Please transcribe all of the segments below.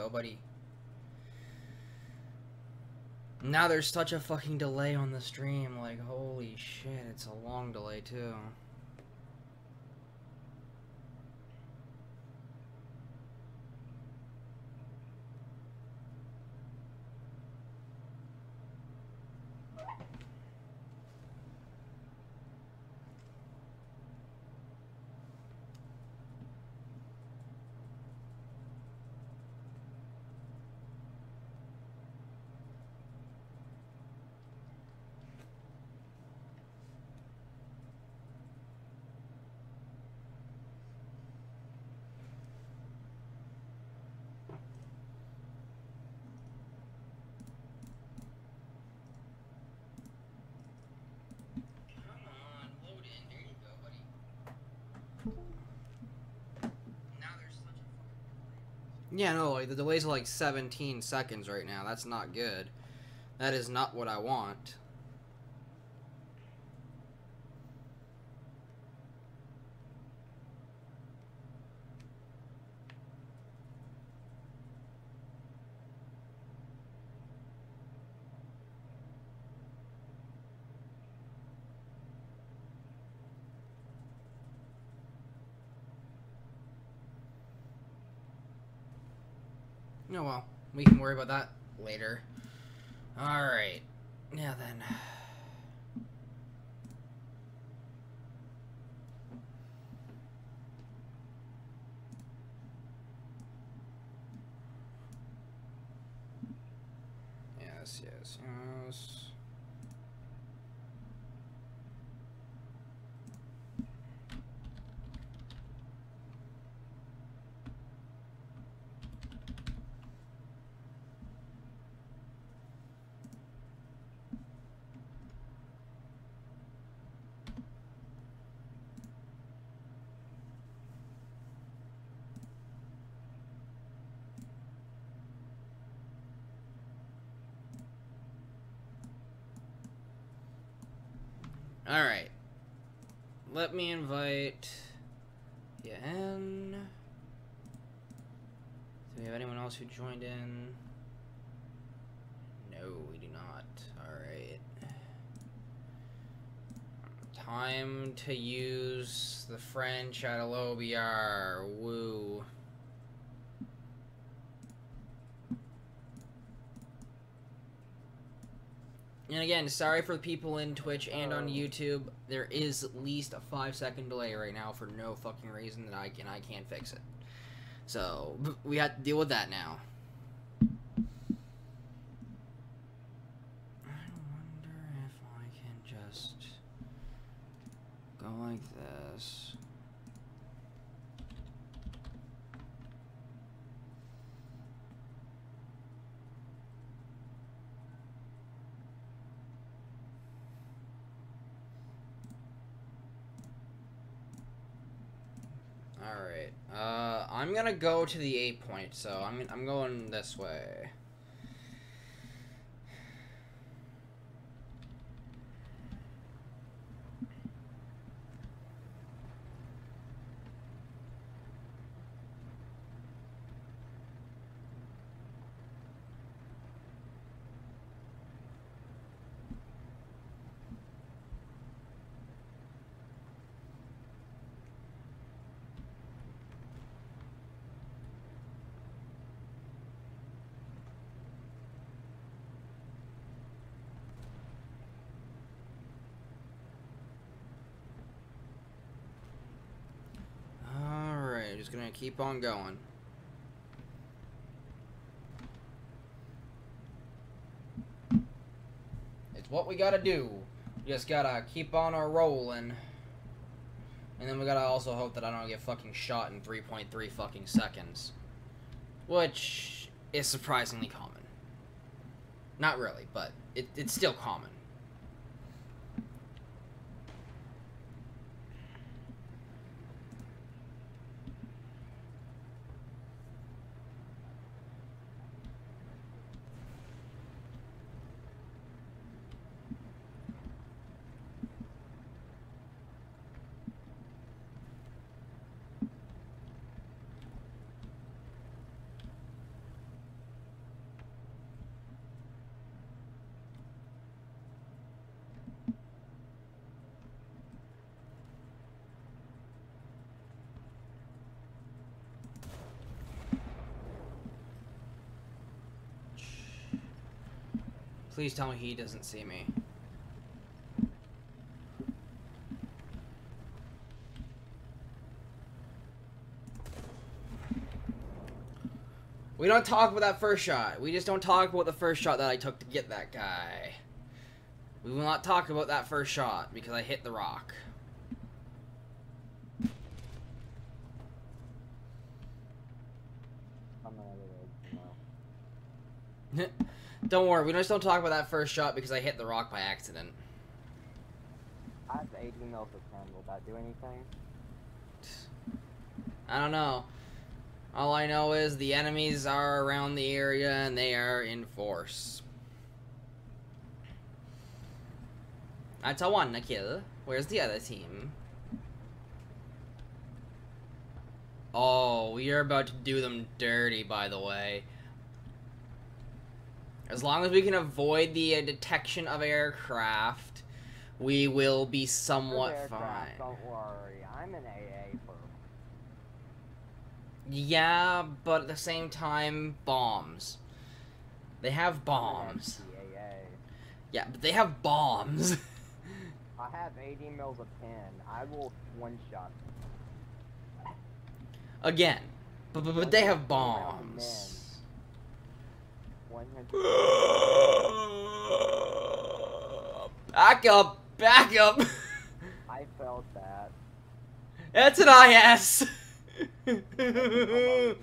Come on, load in. There you go, buddy. Now there's such a fucking delay on the stream. Like, holy shit, it's a long delay, too. Yeah, no, like the delays are like 17 seconds right now. That's not good. That is not what I want. Oh well, we can worry about that later. Alright. Now then. Yes, yes, yes. Alright. Let me invite you in. Do we have anyone else who joined in? No, we do not. Alright. Time to use the French at. Woo. And again, sorry for the people in Twitch and on. YouTube. There is at least a five second delay right now for no fucking reason that I can I can't fix it. So we have to deal with that now. I wonder if I can just go like this. All right. Uh, I'm gonna go to the eight point, so I'm I'm going this way. All right, just gonna keep on going. It's what we gotta do. We Just gotta keep on our rolling. And then we gotta also hope that I don't get fucking shot in 3.3 fucking seconds. Which is surprisingly common. Not really, but it, it's still common. Please tell me he doesn't see me. We don't talk about that first shot. We just don't talk about the first shot that I took to get that guy. We will not talk about that first shot because I hit the rock. I'm gonna go, don't worry, we just don't talk about that first shot because I hit the rock by accident. I have 80 mils of 10. Will that do anything? I don't know. All I know is the enemies are around the area and they are in force. That's a one to kill. Where's the other team? Oh, we are about to do them dirty, by the way. As long as we can avoid the uh, detection of aircraft, we will be somewhat Aircraft, fine. Don't worry, I'm an AA for. Yeah, but at the same time, bombs. They have bombs. Yeah, but they have bombs. I have 80 mils of 10. I will one shot. Again. But, but, but they have bombs. 100. Back up! Back up! I felt that. That's an IS! Come over here.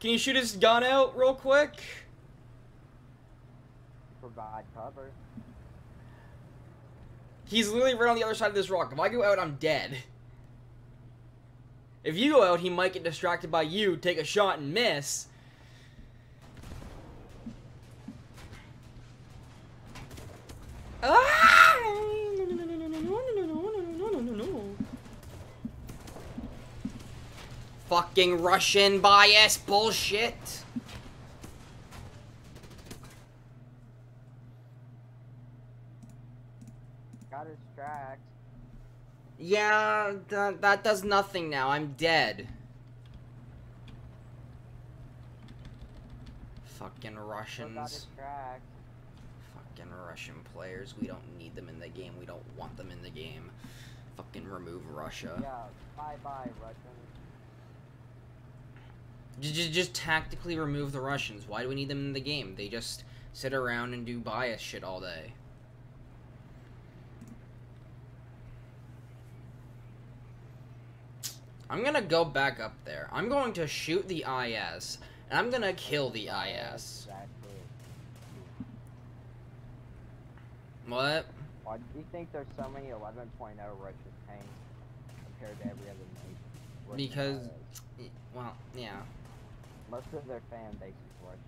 Can you shoot his gun out real quick? Provide cover. He's literally right on the other side of this rock. If I go out, I'm dead. If you go out, he might get distracted by you, take a shot and miss. Ah! Fucking Russian bias bullshit. Got his tracks. Yeah, that, that does nothing now. I'm dead. Fucking Still got his Russians. Fucking Russian players. We don't need them in the game. We don't want them in the game. Fucking remove Russia. Yeah, bye bye, Russian. Just, just tactically remove the Russians. Why do we need them in the game? They just sit around and do bias shit all day. I'm gonna go back up there. I'm going to shoot the IS, and I'm gonna kill the IS. What? Why do you think there's so many 11.0 Russian tanks compared to every other nation? Russian Because- IS? Well, yeah. most of their fan base is Russian.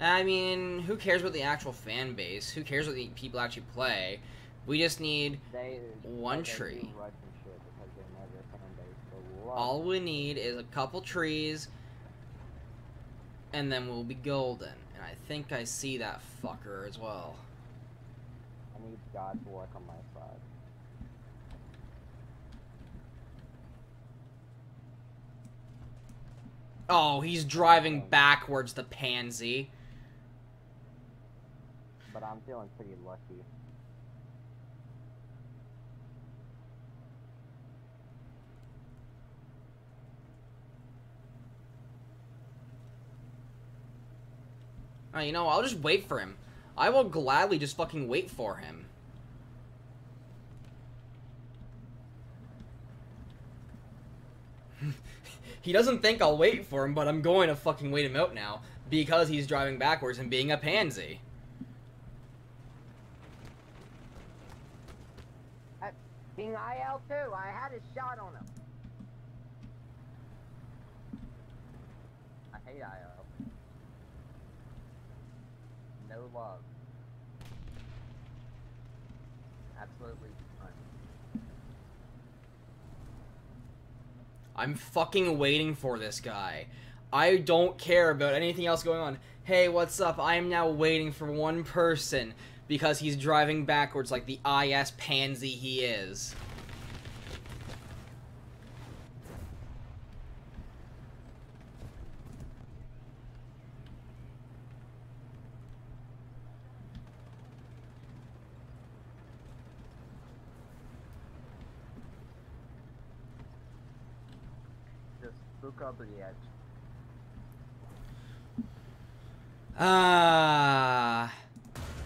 I mean, who cares about the actual fan base? Who cares what the people actually play? We just need They One they tree. Russian shit because they know their fan base. They love all we um, need is a couple trees, and then we'll be golden. And I think I see that fucker as well. I need God to work on my side. Oh, he's driving um, backwards, the pansy. But I'm feeling pretty lucky. Oh, you know, I'll just wait for him. I will gladly just fucking wait for him. he doesn't think I'll wait for him, but I'm going to fucking wait him out now because he's driving backwards and being a pansy. Uh, being IL too, I had a shot on him. Love. Absolutely none. I'm fucking waiting for this guy. I don't care about anything else going on. Hey, what's up? I am now waiting for one person because he's driving backwards like the IS pansy he is. The edge. Ah,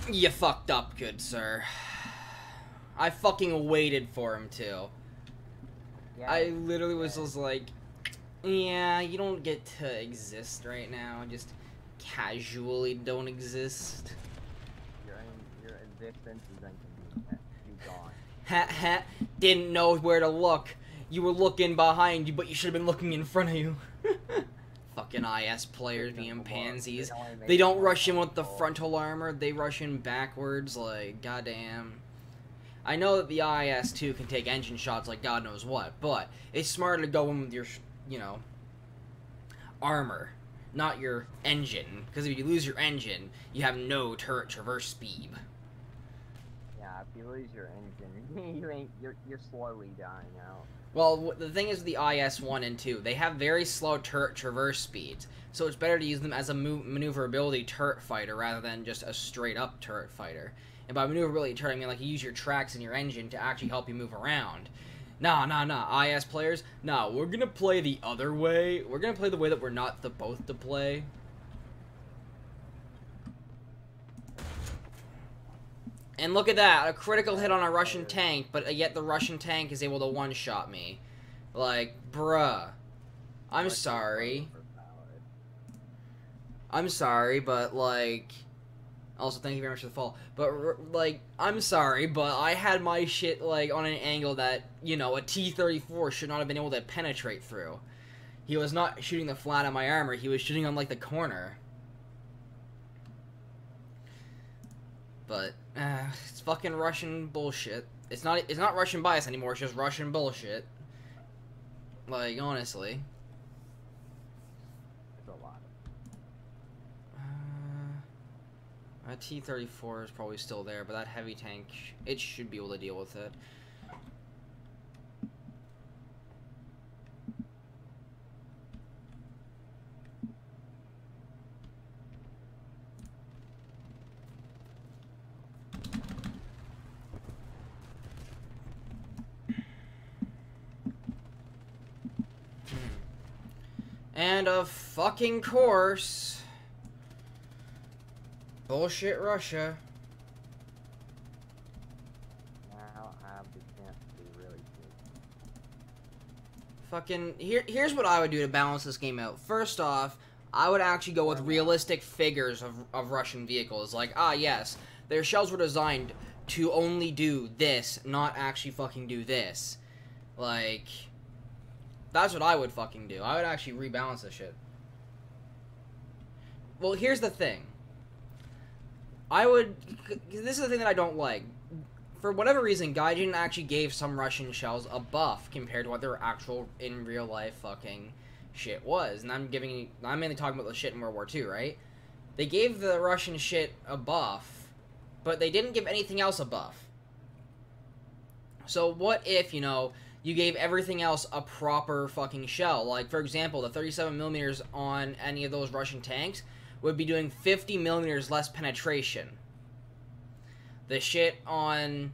you fucked up, good sir. I fucking waited for him to. Yeah. I literally was just like, yeah, you don't get to exist right now. Just casually don't exist. Your, your existence is inconvenient. Be gone. Ha ha. Didn't know where to look. You were looking behind you, but you should have been looking in front of you. Fucking IS players being pansies. They don't rush in with the frontal armor. They rush in backwards. Like, goddamn. I know that the IS-2 can take engine shots like God knows what, but it's smarter to go in with your, you know, armor, not your engine. Because if you lose your engine, you have no turret traverse speed. You lose your engine, you ain't. You're you're slowly dying out. Well, the thing is the IS-1 and 2, they have very slow turret traverse speeds, so it's better to use them as a maneuverability turret fighter rather than just a straight-up turret fighter. And by maneuverability turret, I mean like you use your tracks and your engine to actually help you move around. Nah, nah, nah. IS players, nah. We're gonna play the other way. We're gonna play the way that we're not supposed to play. And look at that, a critical hit on a Russian tank, but yet the Russian tank is able to one-shot me. Like, bruh. I'm sorry. I'm sorry, but like. Also, thank you very much for the fall. But like, I'm sorry, but I had my shit like on an angle that you know a T-34 should not have been able to penetrate through. He was not shooting the flat of my armor. He was shooting on like the corner. But uh, it's fucking Russian bullshit. It's not. It's not Russian bias anymore. It's just Russian bullshit. Like honestly. It's a lot. Uh, a T-34 is probably still there, but that heavy tank, it should be able to deal with it. And of fucking course. Bullshit Russia. Now I have the be really good. Fucking here here's what I would do to balance this game out. First off, I would actually go with realistic figures of, of Russian vehicles. Like, ah yes, their shells were designed to only do this, not actually fucking do this. Like that's what I would fucking do. I would actually rebalance this shit. Well, here's the thing. I would. This is the thing that I don't like. For whatever reason, Gaijin actually gave some Russian shells a buff compared to what their actual in real life fucking shit was. And I'm giving. I'm mainly talking about the shit in World War II, right? They gave the Russian shit a buff, but they didn't give anything else a buff. So what if you know you gave everything else a proper fucking shell? Like for example, the 37 millimeters on any of those Russian tanks would be doing 50 millimeters less penetration. The shit on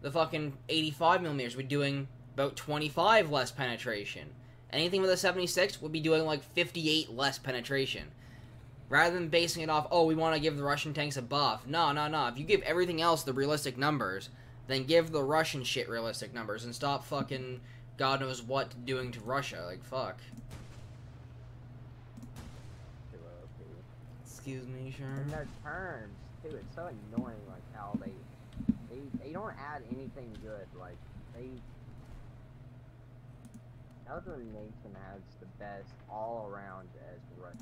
the fucking 85 millimeters would be doing about 25 less penetration. Anything with a 76 would be doing like 58 less penetration. Rather than basing it off, oh, we want to give the Russian tanks a buff. No, no, no. If you give everything else the realistic numbers, then give the Russian shit realistic numbers and stop fucking God knows what doing to Russia. Like, fuck. Excuse me, sure. And their terms too. It's so annoying, like how they they they don't add anything good. Like they. Other nation has the best all around as Russia.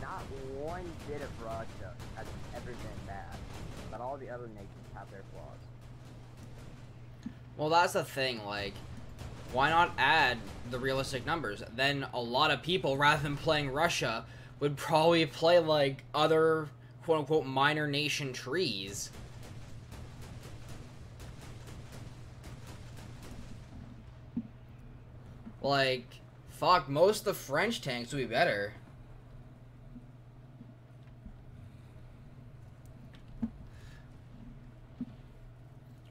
Not one bit of Russia has ever been bad, but all the other nations have their flaws. Well, that's the thing. Like, why not add the realistic numbers? Then a lot of people, rather than playing Russia, would probably play like other quote unquote minor nation trees. Like, fuck, most of the French tanks would be better.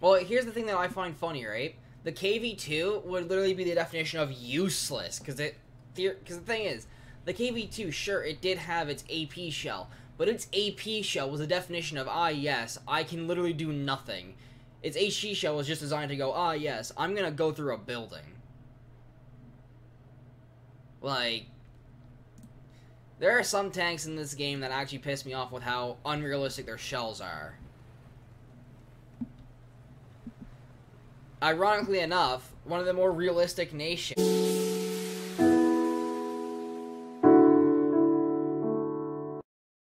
Well, here's the thing that I find funny, right? the KV2 would literally be the definition of useless because it because the thing is, the KV2 sure it did have its AP shell, but its AP shell was the definition of ah yes, I can literally do nothing. Its HE shell was just designed to go ah yes, I'm gonna go through a building. Like there are some tanks in this game that actually piss me off with how unrealistic their shells are. Ironically enough, one of the more realistic nations.